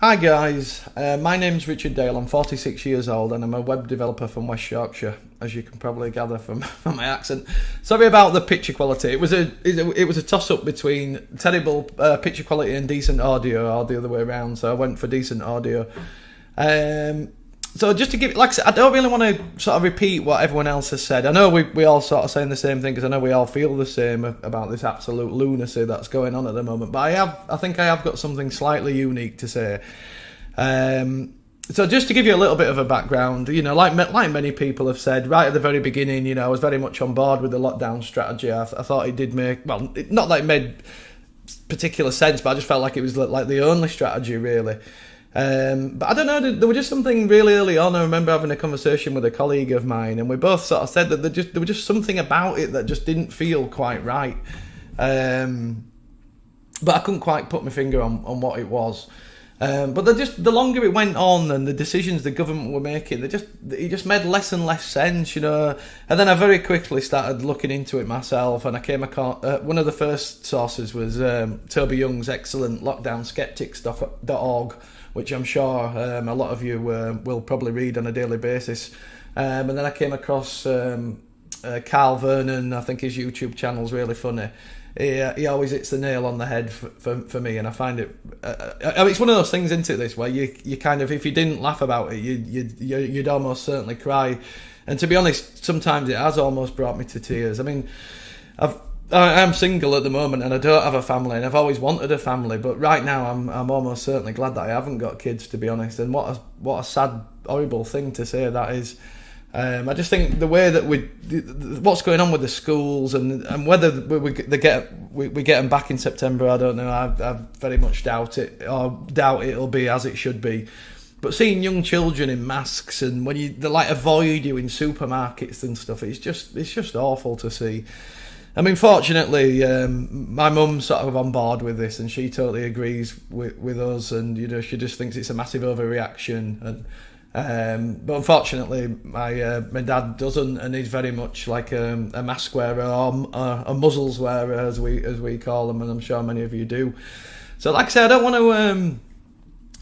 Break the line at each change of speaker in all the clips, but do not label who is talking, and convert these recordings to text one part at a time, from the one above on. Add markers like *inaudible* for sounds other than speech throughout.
Hi guys, uh, my name's Richard Dale. I'm 46 years old and I'm a web developer from West Yorkshire, as you can probably gather from, *laughs* from my accent. Sorry about the picture quality. It was a it, was a toss up between terrible uh, picture quality and decent audio, or the other way around. So I went for decent audio. Um, so just to give, like I said, I don't really want to sort of repeat what everyone else has said. I know we we all sort of saying the same thing because I know we all feel the same about this absolute lunacy that's going on at the moment. But I have, I think I have got something slightly unique to say. Um, so just to give you a little bit of a background, you know, like like many people have said, right at the very beginning, you know, I was very much on board with the lockdown strategy. I, I thought it did make well, it, not that it made particular sense, but I just felt like it was like the only strategy really. Um, but I don't know. There was just something really early on. I remember having a conversation with a colleague of mine, and we both sort of said that there just there was just something about it that just didn't feel quite right. Um, but I couldn't quite put my finger on, on what it was. Um, but just the longer it went on and the decisions the government were making, they just it just made less and less sense, you know. And then I very quickly started looking into it myself, and I came across uh, one of the first sources was um, Toby Young's excellent lockdownsceptics.org which I'm sure um, a lot of you uh, will probably read on a daily basis. Um, and then I came across um, uh, Carl Vernon. I think his YouTube channel is really funny. He, uh, he always hits the nail on the head for, for, for me, and I find it. Uh, uh, I mean, it's one of those things, isn't? This where you you kind of if you didn't laugh about it, you you you'd almost certainly cry. And to be honest, sometimes it has almost brought me to tears. I mean, I've I am single at the moment and I don't have a family and I've always wanted a family but right now I'm I'm almost certainly glad that I haven't got kids to be honest. And what a what a sad horrible thing to say that is. Um, I just think the way that we what's going on with the schools and and whether we, we they get we, we get them back in September I don't know. I, I very much doubt it or doubt it'll be as it should be. But seeing young children in masks and when you they like avoid you in supermarkets and stuff it's just it's just awful to see I mean, fortunately, um, my mum's sort of on board with this, and she totally agrees with, with us. And you know, she just thinks it's a massive overreaction. And um, but unfortunately, my uh, my dad doesn't, and he's very much like a, a mask wearer or a, a muzzles wearer, as we as we call them, and I'm sure many of you do. So, like I say, I don't want to. Um,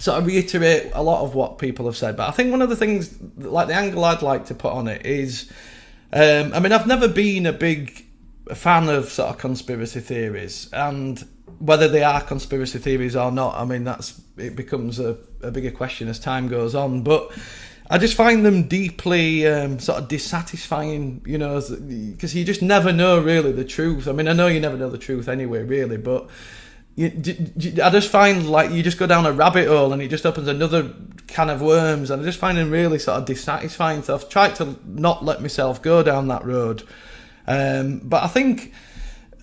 sort of reiterate a lot of what people have said, but I think one of the things, like the angle I'd like to put on it is, um, I mean, I've never been a big a fan of sort of conspiracy theories, and whether they are conspiracy theories or not, I mean that's it becomes a, a bigger question as time goes on. But I just find them deeply um, sort of dissatisfying, you know, because you just never know really the truth. I mean, I know you never know the truth anyway, really, but. You, I just find like you just go down a rabbit hole and it just opens another can of worms, and I just find them really sort of dissatisfying. So I've tried to not let myself go down that road. Um, but I think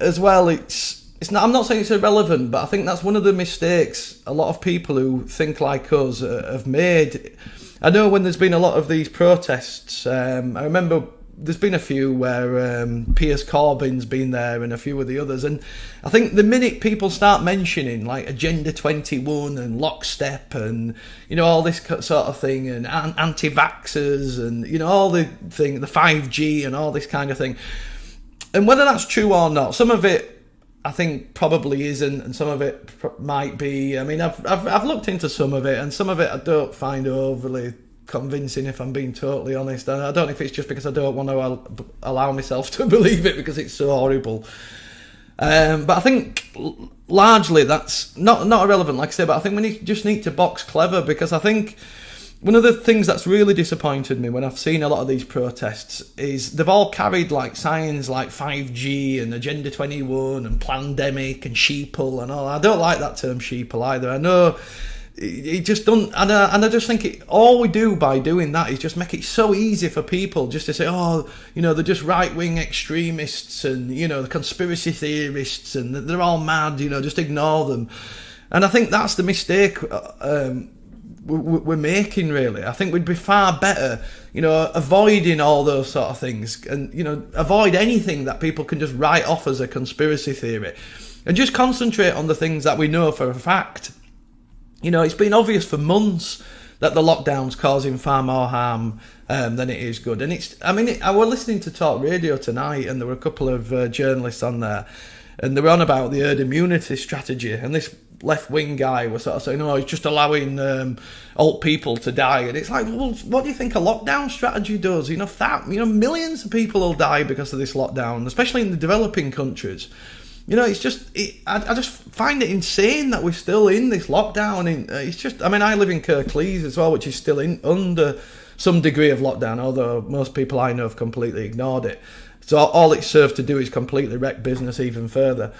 as well, it's it's not. I'm not saying it's irrelevant, but I think that's one of the mistakes a lot of people who think like us uh, have made. I know when there's been a lot of these protests. Um, I remember there's been a few where um, Piers Corbyn's been there and a few of the others, and I think the minute people start mentioning like Agenda 21 and Lockstep and you know all this sort of thing and anti-vaxxers and you know all the thing, the 5G and all this kind of thing, and whether that's true or not, some of it I think probably isn't, and some of it might be. I mean, I've, I've I've looked into some of it, and some of it I don't find overly convincing, if I'm being totally honest. And I don't know if it's just because I don't want to allow myself *laughs* to believe it because it's so horrible. Um, but I think largely that's not not irrelevant, like I say. But I think we need, just need to box clever because I think one of the things that's really disappointed me when I've seen a lot of these protests is they've all carried like signs like 5G and Agenda 21 and Plandemic and sheeple and all. I don't like that term sheeple either. I know it just don't and I, and I just think it, all we do by doing that is just make it so easy for people just to say oh you know they're just right-wing extremists and you know the conspiracy theorists and they're all mad you know just ignore them and I think that's the mistake uh, um, we're making really. I think we'd be far better, you know, avoiding all those sort of things and, you know, avoid anything that people can just write off as a conspiracy theory and just concentrate on the things that we know for a fact. You know, it's been obvious for months that the lockdown's causing far more harm um, than it is good. And it's, I mean, it, I was listening to talk radio tonight and there were a couple of uh, journalists on there and they were on about the herd immunity strategy. And this left wing guy was sort of saying, "Oh, it's just allowing um, old people to die," and it's like, well, what do you think a lockdown strategy does? You know, that you know, millions of people will die because of this lockdown, especially in the developing countries. You know, it's just, it, I, I, just find it insane that we're still in this lockdown. In, uh, it's just, I mean, I live in Kirklees as well, which is still in under some degree of lockdown, although most people I know have completely ignored it. So all it served to do is completely wreck business even further.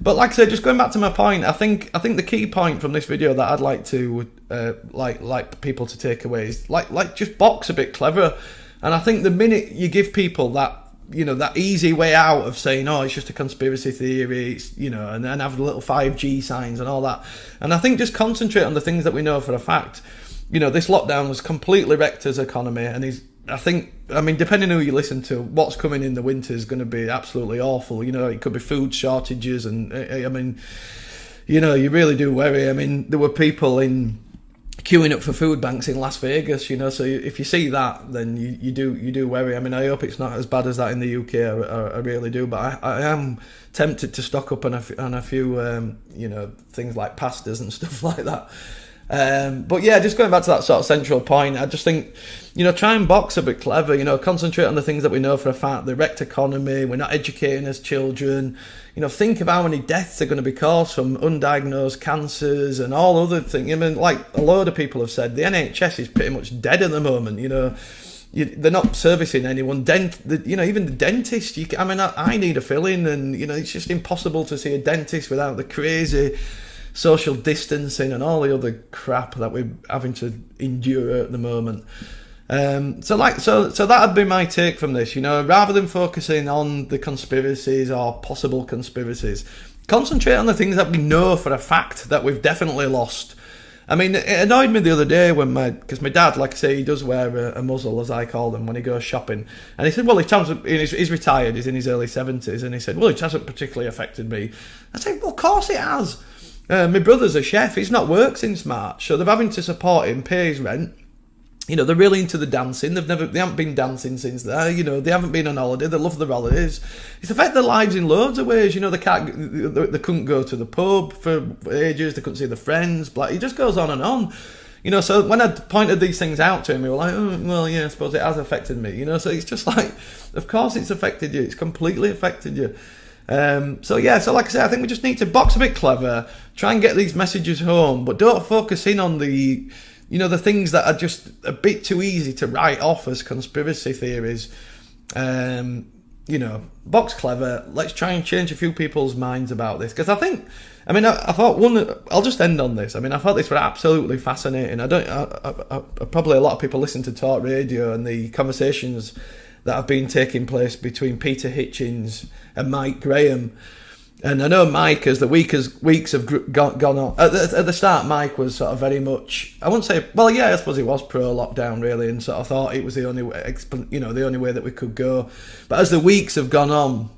But like I said, just going back to my point, I think I think the key point from this video that I'd like to uh, like like people to take away is like like just box a bit clever. And I think the minute you give people that you know that easy way out of saying oh it's just a conspiracy theory it's, you know and then have the little 5g signs and all that and i think just concentrate on the things that we know for a fact you know this lockdown has completely wrecked his economy and he's I think, I mean, depending who you listen to, what's coming in the winter is going to be absolutely awful. You know, it could be food shortages, and I mean, you know, you really do worry. I mean, there were people in queuing up for food banks in Las Vegas, you know. So if you see that, then you, you do you do worry. I mean, I hope it's not as bad as that in the UK. I, I really do, but I, I, am tempted to stock up on a, on a few, um, you know, things like pastas and *laughs* stuff like that. Um, but yeah, just going back to that sort of central point, I just think, you know, try and box a bit clever, you know, concentrate on the things that we know for a fact, the wrecked economy, we're not educating as children, you know, think of how many deaths are going to be caused from undiagnosed cancers and all other things. I mean, like a load of people have said, the NHS is pretty much dead at the moment, you know. You, they're not servicing anyone. Dent, the, you know, even the dentist. You, I mean, I, I need a filling, and you know, it's just impossible to see a dentist without the crazy social distancing and all the other crap that we're having to endure at the moment. Um, so like so so that'd be my take from this. You know, rather than focusing on the conspiracies or possible conspiracies, concentrate on the things that we know for a fact that we've definitely lost. I mean, it annoyed me the other day when my because my dad, like I say, he does wear a, a, muzzle as I call them when he goes shopping, and he said, "Well, he hasn't. He's, he's retired. He's in his early seventies, and he said, "Well, it hasn't particularly affected me." I said, "Well, of course it has." Uh, my brother's a chef. He's not worked since March, so they're having to support him, pay his rent. You know, they're really into the dancing. They've never, they haven't been dancing since there. You know, they haven't been on holiday. They love the holidays. It's affected their lives in loads of ways. You know, they can't, they, they couldn't go to the pub for ages. They couldn't see their friends. But it just goes on and on. You know, so when I pointed these things out to him, he was like, oh, well, yeah, I suppose it has affected me. You know, so it's just *laughs* like, of course it's affected you. It's completely affected you. Um, so yeah, so like I said, I think we just need to box a bit clever, try and get these messages home, but don't focus in on the, you know, the things that are just a bit too easy to write off as conspiracy theories. Um, you know, box clever. Let's try and change a few people's minds about this because I think, I mean, I, I, thought one. I'll just end on this. I mean, I thought this was absolutely fascinating. I don't. I, I, probably a lot of people listen to talk radio and the conversations that have been taking place between Peter Hitchens and Mike Graham. And I know Mike, as the week weeks have gone, gone on, at the, at the, start, Mike was sort of very much, I wouldn't say, well, yeah, I suppose he was pro lockdown, really, and sort of thought it was the only way, you know, the only way that we could go. But as the weeks have gone on,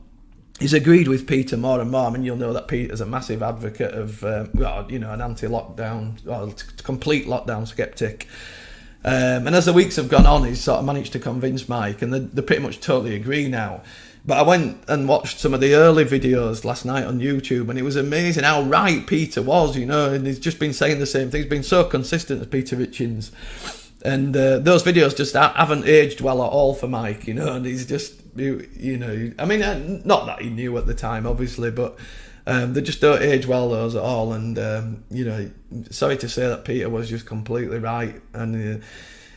he's agreed with Peter more and more. I mean, you'll know that Peter's a massive advocate of, um, well, you know, an anti-lockdown, well, complete lockdown skeptic. Um, and as the weeks have gone on, he's sort of managed to convince Mike, and they, they pretty much totally agree now. But I went and watched some of the early videos last night on YouTube, and it was amazing how right Peter was, you know, and he's just been saying the same thing. He's been so consistent as Peter Hitchens. And uh, those videos just haven't aged well at all for Mike, you know, and he's just, you, you know, I mean, uh, not that he knew at the time, obviously, but um, they just don't age well those at all. And um, you know, sorry to say that Peter was just completely right. And uh,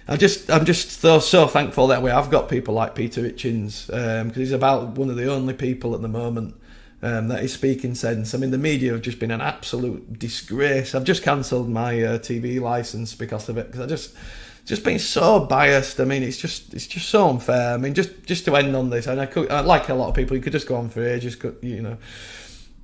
I just, I'm just so so thankful that we have got people like Peter Hitchens because um, he's about one of the only people at the moment. Um, that is speaking sense. I mean, the media have just been an absolute disgrace. I've just cancelled my uh, TV license because of it because I just just been so biased. I mean, it's just it's just so unfair. I mean, just just to end on this, and I could, like a lot of people, you could just go on for ages, you know.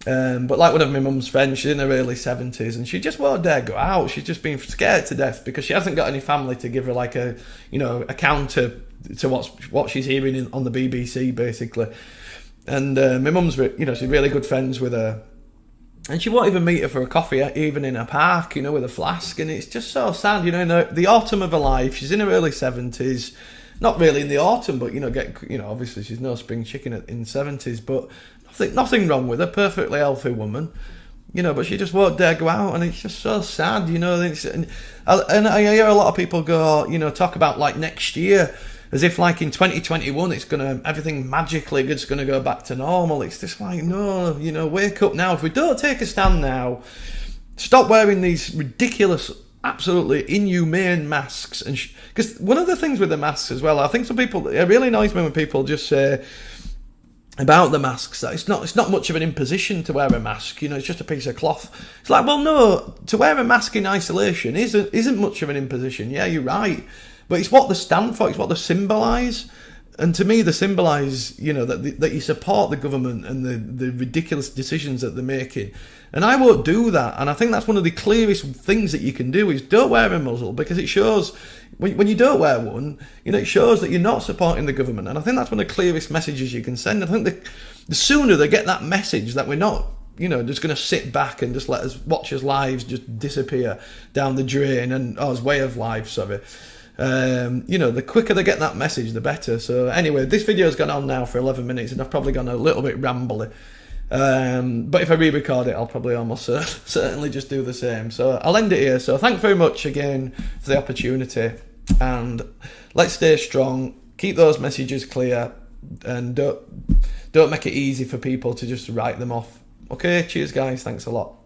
Um, but like one of my mum's friends, she's in her early seventies, and she just won't dare go out. She's just been scared to death because she hasn't got any family to give her like a, you know, a counter to what's what she's hearing in, on the BBC basically. And uh, my mum's, you know, she's really good friends with her, and she won't even meet her for a coffee, even in a park, you know, with a flask. And it's just so sad, you know, in the, the autumn of her life, she's in her early seventies not really in the autumn, but you know, get you know, obviously she's no spring chicken in seventies, but nothing, nothing wrong with her. Perfectly healthy woman. you know, but she just won't dare go out, and it's just so sad, you know. It's, and, and I hear a lot of people go, you know, talk about like next year as if like in 2021 it's gonna everything magically it's gonna go back to normal. It's just like no, you know, wake up now. If we don't take a stand now, stop wearing these ridiculous absolutely inhumane masks and because one of the things with the masks as well i think some people it really annoys me when people just say about the masks that it's not it's not much of an imposition to wear a mask you know it's just a piece of cloth. It's like well no to wear a mask in isolation isn't isn't much of an imposition. Yeah you're right. But it's what they stand for it's what they symbolize and to me they symbolize you know that that you support the government and the the ridiculous decisions that they're making. And I won't do that. And I think that's one of the clearest things that you can do is don't wear a muzzle because it shows when, when you don't wear one you know it shows that you're not supporting the government. And I think that's one of the clearest messages you can send. I think the, the sooner they get that message that we're not you know, just going to sit back and just let us watch his lives just disappear down the drain and oh, way of life, sorry um, you know, the quicker they get that message, the better. So anyway, this video's gone on now for 11 minutes, and I've probably gone a little bit rambly. Um, but if I re-record it, I'll probably almost uh, *laughs* certainly just do the same. So I'll end it here. So thanks very much again for the opportunity, and let's stay strong. Keep those messages clear, and don't don't make it easy for people to just write them off. Okay, cheers, guys. Thanks a lot.